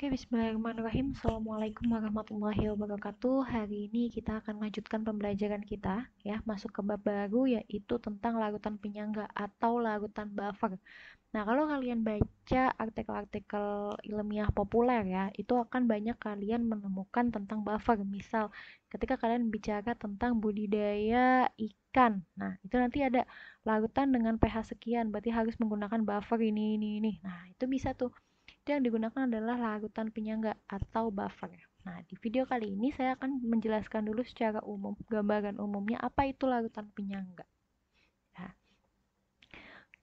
Oke, bismillahirrahmanirrahim. Assalamualaikum warahmatullahi wabarakatuh. Hari ini kita akan lanjutkan pembelajaran kita ya, masuk ke bab baru yaitu tentang larutan penyangga atau larutan buffer. Nah, kalau kalian baca artikel-artikel ilmiah populer ya, itu akan banyak kalian menemukan tentang buffer. Misal, ketika kalian bicara tentang budidaya ikan. Nah, itu nanti ada larutan dengan pH sekian, berarti harus menggunakan buffer ini ini ini. Nah, itu bisa tuh yang digunakan adalah larutan penyangga atau buffer. Nah, di video kali ini saya akan menjelaskan dulu secara umum, gambaran umumnya apa itu larutan penyangga. Ya.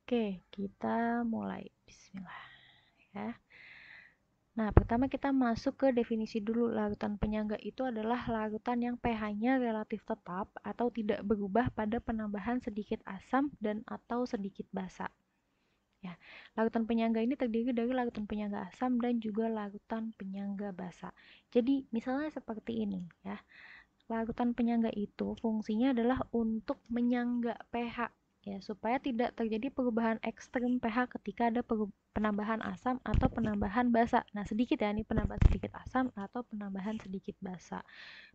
Oke, kita mulai. Bismillah. Ya. Nah, pertama kita masuk ke definisi dulu. Larutan penyangga itu adalah larutan yang pH-nya relatif tetap atau tidak berubah pada penambahan sedikit asam dan atau sedikit basa. Ya, larutan penyangga ini terdiri dari larutan penyangga asam dan juga larutan penyangga basa. Jadi, misalnya seperti ini ya. Larutan penyangga itu fungsinya adalah untuk menyangga pH ya supaya tidak terjadi perubahan ekstrim pH ketika ada penambahan asam atau penambahan basa. Nah, sedikit ya ini penambahan sedikit asam atau penambahan sedikit basa.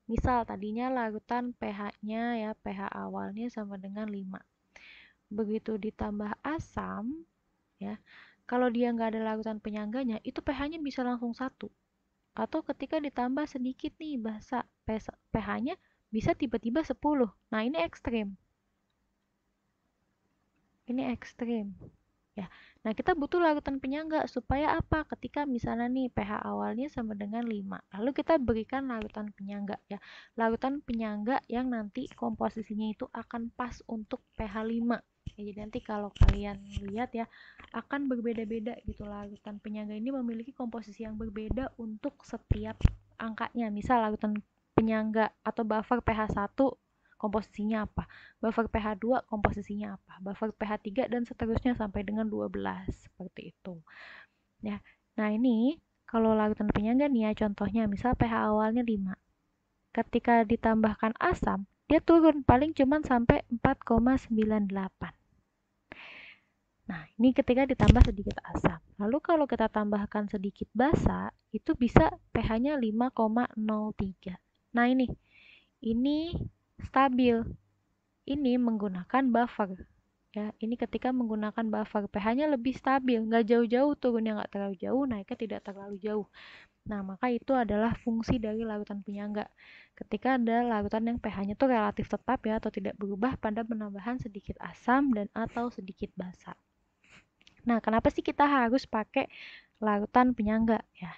Misal tadinya larutan pH-nya ya pH awalnya sama dengan 5. Begitu ditambah asam ya. Kalau dia nggak ada larutan penyangganya itu pH-nya bisa langsung satu. Atau ketika ditambah sedikit nih basa pH-nya bisa tiba-tiba 10 nah ini ekstrim. Ini ekstrim ya. Nah kita butuh larutan penyangga supaya apa? Ketika misalnya nih pH awalnya sama dengan 5 lalu kita berikan larutan penyangga ya. Larutan penyangga yang nanti komposisinya itu akan pas untuk pH 5 ya, jadi nanti kalau kalian lihat ya akan berbeda-beda gitu larutan penyangga ini memiliki komposisi yang berbeda untuk setiap angkanya. Misal larutan penyangga atau buffer pH 1 komposisinya apa? Buffer pH 2 komposisinya apa? Buffer pH 3 dan seterusnya sampai dengan 12 seperti itu. Ya nah ini kalau larutan penyangga nih ya contohnya misal pH awalnya 5 ketika ditambahkan asam dia turun paling cuma sampai 4,98 Nah, ini ketika ditambah sedikit asam. Lalu kalau kita tambahkan sedikit basa, itu bisa pH-nya 5,03. Nah, ini. Ini stabil. Ini menggunakan buffer. Ya, ini ketika menggunakan buffer, pH-nya lebih stabil, nggak jauh-jauh turunnya nggak terlalu jauh, naiknya tidak terlalu jauh. Nah, maka itu adalah fungsi dari larutan penyangga. Ketika ada larutan yang pH-nya itu relatif tetap ya atau tidak berubah pada penambahan sedikit asam dan atau sedikit basa. Nah, kenapa sih kita harus pakai larutan penyangga ya?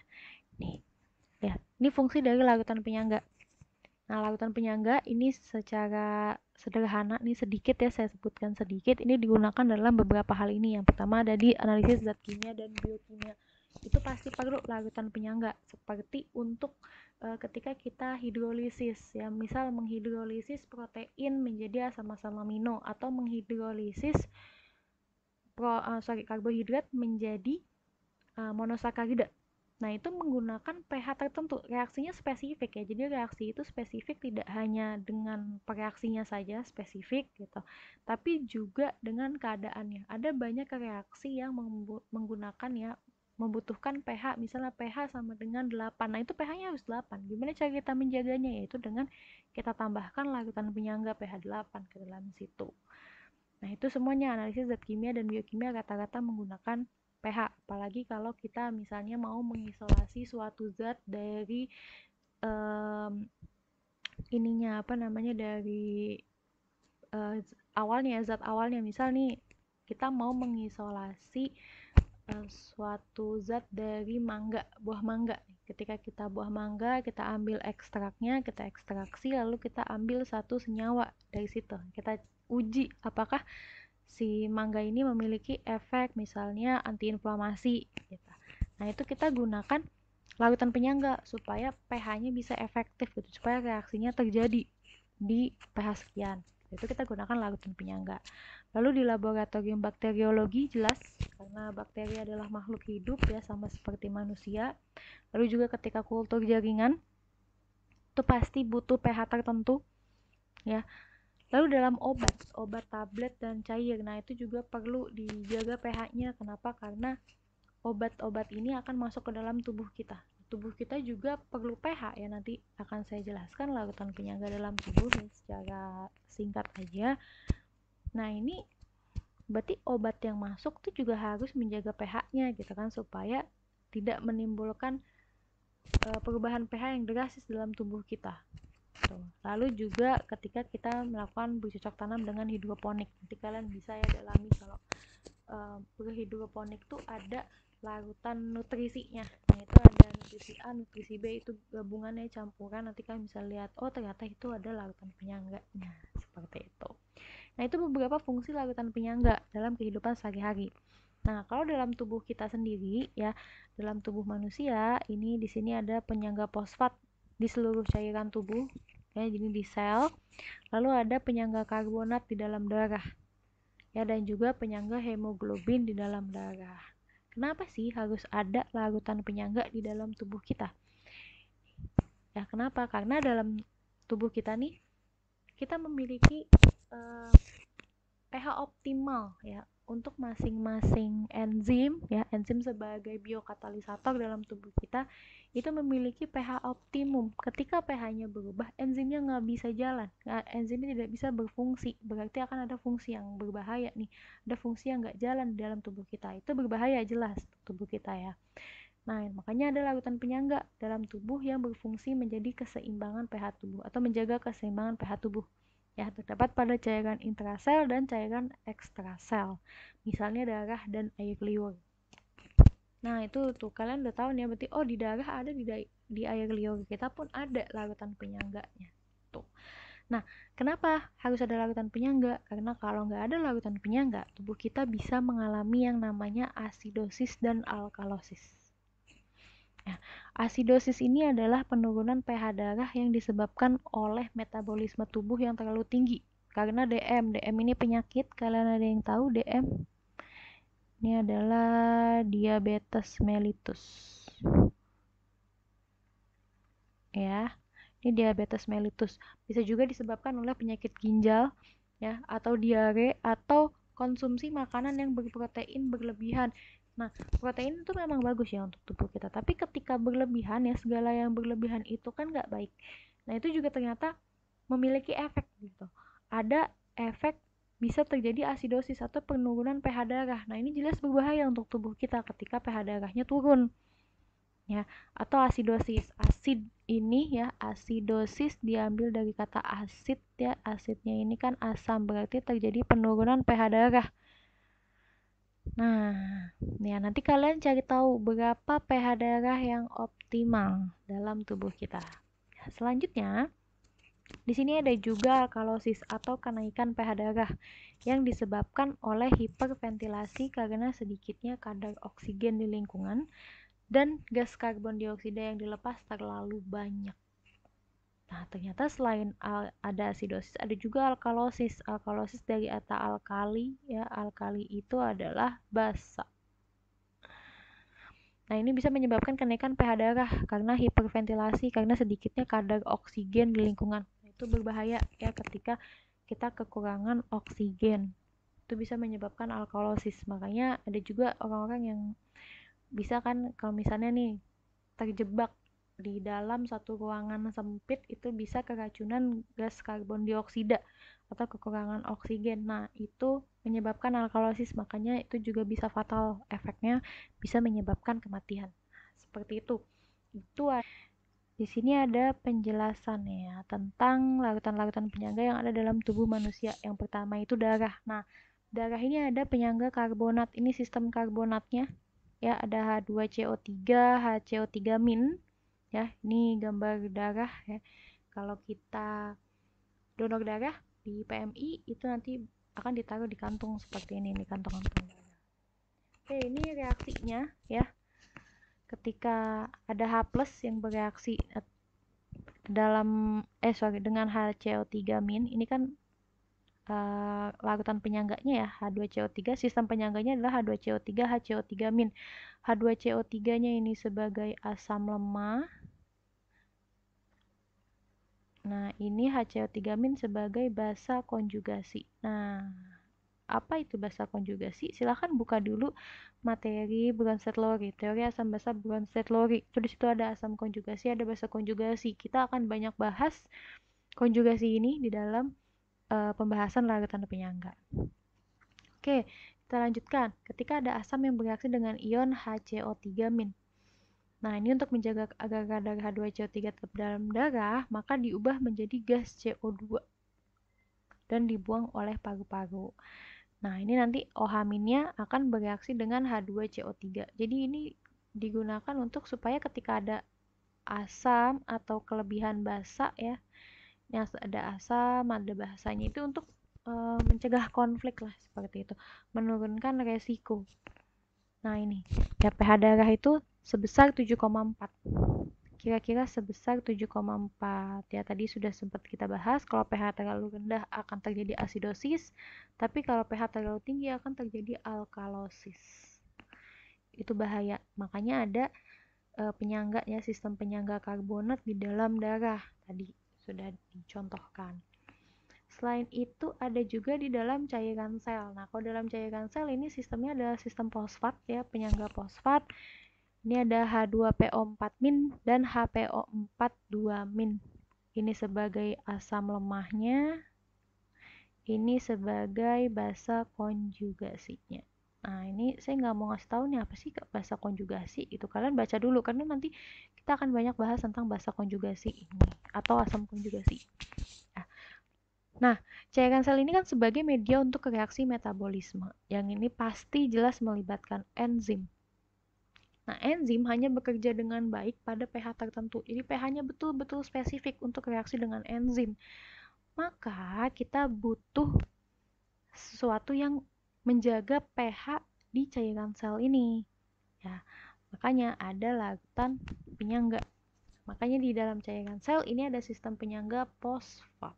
Nih. Ya, ini fungsi dari larutan penyangga. Nah, larutan penyangga ini secara sederhana nih sedikit ya saya sebutkan sedikit ini digunakan dalam beberapa hal ini. Yang pertama ada di analisis zat kimia dan biokimia. Itu pasti perlu larutan penyangga seperti untuk e, ketika kita hidrolisis ya, misal menghidrolisis protein menjadi asam-asam amino atau menghidrolisis pro, uh, sorry, karbohidrat menjadi uh, monosakarida. Nah, itu menggunakan pH tertentu. Reaksinya spesifik ya. Jadi reaksi itu spesifik tidak hanya dengan reaksinya saja spesifik gitu, tapi juga dengan keadaannya. Ada banyak reaksi yang menggunakan ya membutuhkan pH misalnya pH sama dengan 8. Nah, itu pH-nya harus 8. Gimana cara kita menjaganya? Yaitu dengan kita tambahkan larutan penyangga pH 8 ke dalam situ. Nah, itu semuanya analisis zat kimia dan biokimia rata-rata menggunakan pH. Apalagi kalau kita misalnya mau mengisolasi suatu zat dari um, ininya apa namanya dari uh, awalnya zat awalnya misal nih kita mau mengisolasi suatu zat dari mangga buah mangga ketika kita buah mangga kita ambil ekstraknya kita ekstraksi lalu kita ambil satu senyawa dari situ kita uji apakah si mangga ini memiliki efek misalnya antiinflamasi gitu. Nah, itu kita gunakan larutan penyangga supaya pH-nya bisa efektif gitu, supaya reaksinya terjadi di pH sekian. Itu kita gunakan larutan penyangga. Lalu di laboratorium bakteriologi jelas karena bakteri adalah makhluk hidup ya sama seperti manusia. Lalu juga ketika kultur jaringan itu pasti butuh pH tertentu ya Lalu dalam obat, obat tablet dan cair, nah itu juga perlu dijaga pH-nya. Kenapa? Karena obat-obat ini akan masuk ke dalam tubuh kita. tubuh kita juga perlu pH ya nanti akan saya jelaskan larutan penyangga dalam tubuh secara singkat aja nah ini berarti obat yang masuk tuh juga harus menjaga pH-nya gitu kan supaya tidak menimbulkan uh, perubahan pH yang drastis dalam tubuh kita Tuh. Lalu juga ketika kita melakukan bercocok tanam dengan hidroponik, nanti kalian bisa ya dalami kalau uh, berhidroponik tuh ada larutan nutrisinya. Nah, itu ada nutrisi A, nutrisi B itu gabungannya campuran. Nanti kalian bisa lihat, oh ternyata itu ada larutan penyangganya. Seperti itu. Nah, itu beberapa fungsi larutan penyangga dalam kehidupan sehari-hari. Nah, kalau dalam tubuh kita sendiri ya, dalam tubuh manusia, ini di sini ada penyangga fosfat di seluruh cairan tubuh ya jadi di sel. Lalu ada penyangga karbonat di dalam darah ya dan juga penyangga hemoglobin di dalam darah. Kenapa sih harus ada larutan penyangga di dalam tubuh kita? Ya kenapa? Karena dalam tubuh kita nih kita memiliki uh, pH optimal ya. Untuk masing-masing enzim ya enzim sebagai biokatalisator dalam tubuh kita itu memiliki pH optimum. Ketika pH-nya berubah enzimnya nggak bisa jalan. Enzimnya tidak bisa berfungsi. Berarti akan ada fungsi yang berbahaya nih. Ada fungsi yang nggak jalan dalam tubuh kita. Itu berbahaya jelas tubuh kita ya. Nah makanya ada larutan penyangga dalam tubuh yang berfungsi menjadi keseimbangan pH tubuh atau menjaga keseimbangan pH tubuh ya terdapat pada cairan intrasel dan cairan ekstrasel misalnya darah dan air liur. Nah itu tuh kalian udah tahu nih berarti oh di darah ada di di air liur. Kita pun ada larutan penyangganya tuh. Nah kenapa harus ada larutan penyangga? Karena kalau nggak ada larutan penyangga tubuh kita bisa mengalami yang namanya asidosis dan alkalosis Ya, asidosis ini adalah penurunan pH darah yang disebabkan oleh metabolisme tubuh yang terlalu tinggi karena DM. DM ini penyakit, kalian ada yang tahu DM? Ini adalah diabetes mellitus. Ya, ini diabetes mellitus. Bisa juga disebabkan oleh penyakit ginjal ya atau diare atau konsumsi makanan yang berprotein berlebihan Nah, protein itu memang bagus ya untuk tubuh kita, tapi ketika berlebihan ya segala yang berlebihan itu kan nggak baik. Nah, itu juga ternyata memiliki efek gitu. Ada efek bisa terjadi asidosis atau penurunan pH darah. Nah, ini jelas berbahaya untuk tubuh kita ketika pH darahnya turun. Ya, atau asidosis. Asid ini ya, asidosis diambil dari kata asid ya. Asidnya ini kan asam, berarti terjadi penurunan pH darah. Nah, ya nanti kalian cari tahu berapa pH darah yang optimal dalam tubuh kita. Selanjutnya, di sini ada juga alkalosis atau kenaikan pH darah yang disebabkan oleh hiperventilasi karena sedikitnya kadar oksigen di lingkungan dan gas karbon dioksida yang dilepas terlalu banyak. Nah, ternyata selain ada asidosis, ada juga alkalosis. Alkalosis dari kata alkali, ya, alkali itu adalah basa. Nah, ini bisa menyebabkan kenaikan pH darah karena hiperventilasi karena sedikitnya kadar oksigen di lingkungan. Itu berbahaya ya ketika kita kekurangan oksigen. Itu bisa menyebabkan alkalosis. Makanya ada juga orang-orang yang bisa kan kalau misalnya nih terjebak di dalam satu ruangan sempit itu bisa keracunan gas karbon dioksida atau kekurangan oksigen. Nah, itu menyebabkan alkalosis, makanya itu juga bisa fatal efeknya bisa menyebabkan kematian. Seperti itu. Itu di sini ada penjelasan ya tentang larutan-larutan penyangga yang ada dalam tubuh manusia. Yang pertama itu darah. Nah, darah ini ada penyangga karbonat. Ini sistem karbonatnya ya ada H2CO3, HCO3- ya ini gambar darah ya. Kalau kita donor darah di PMI itu nanti akan ditaruh di kantung seperti ini di kantong-kantong darah oke ini reaksinya ya. Ketika ada H plus yang bereaksi eh, dalam eh sorry dengan HCO3 min ini kan uh, larutan penyangganya ya H2CO3 sistem penyangganya adalah H2CO3 HCO3 min. H2CO3 nya ini sebagai asam lemah Nah, ini HCO3- sebagai basa konjugasi. Nah, apa itu basa konjugasi, silahkan buka dulu materi Bronsted Lowry, teori asam basa Bronsted Lowry. Itu di situ ada asam konjugasi, ada basa konjugasi. Kita akan banyak bahas konjugasi ini di dalam uh, pembahasan larutan penyangga. Oke, kita lanjutkan. Ketika ada asam yang bereaksi dengan ion HCO3-. Nah, ini untuk menjaga agar kadar H2CO3 tetap dalam darah, maka diubah menjadi gas CO2 dan dibuang oleh paru-paru. Nah, ini nanti OH-nya akan bereaksi dengan H2CO3. Jadi ini digunakan untuk supaya ketika ada asam atau kelebihan basa ya, yang ada asam, ada bahasanya itu untuk e, mencegah konflik lah seperti itu, menurunkan resiko. Nah, ini ya pH darah itu sebesar 7,4 kira-kira sebesar 7,4 ya tadi sudah sempat kita bahas kalau pH terlalu rendah akan terjadi asidosis tapi kalau pH terlalu tinggi akan terjadi alkalosis. Itu bahaya. Makanya ada e, penyangga ya sistem penyangga karbonat di dalam darah. Tadi sudah dicontohkan. Selain itu ada juga di dalam cairan sel. Nah, kalau dalam cairan sel ini sistemnya adalah sistem fosfat ya, penyangga fosfat ini ada H2PO4- dan HPO42-. Ini sebagai asam lemahnya. Ini sebagai basa konjugasinya. Nah, ini saya nggak mau ngasih tahu nih apa sih bahasa konjugasi itu. Kalian baca dulu karena nanti kita akan banyak bahas tentang bahasa konjugasi ini atau asam konjugasi. Nah, nah, cairan sel ini kan sebagai media untuk reaksi metabolisme. Yang ini pasti jelas melibatkan enzim. Nah, enzim hanya bekerja dengan baik pada pH tertentu. Jadi pH-nya betul-betul spesifik untuk reaksi dengan enzim. Maka kita butuh sesuatu yang menjaga pH di cairan sel ini. Ya, makanya ada larutan penyangga. Makanya di dalam cairan sel ini ada sistem penyangga fosfat.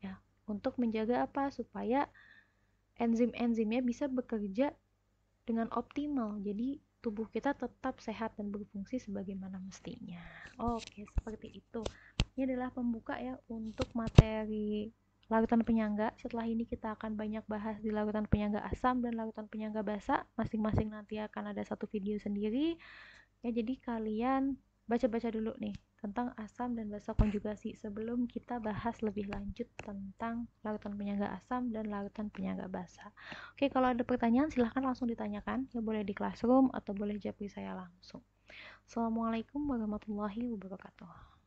Ya, untuk menjaga apa? Supaya enzim-enzimnya bisa bekerja dengan optimal. Jadi tubuh kita tetap sehat dan berfungsi sebagaimana mestinya. Oke, seperti itu. Ini adalah pembuka ya untuk materi larutan penyangga. Setelah ini kita akan banyak bahas di larutan penyangga asam dan larutan penyangga basa. Masing-masing nanti akan ada satu video sendiri. Ya, jadi kalian baca-baca dulu nih tentang asam dan basa konjugasi sebelum kita bahas lebih lanjut tentang larutan penyangga asam dan larutan penyangga basa. Oke, kalau ada pertanyaan silahkan langsung ditanyakan, ya boleh di classroom atau boleh japri saya langsung. Assalamualaikum warahmatullahi wabarakatuh.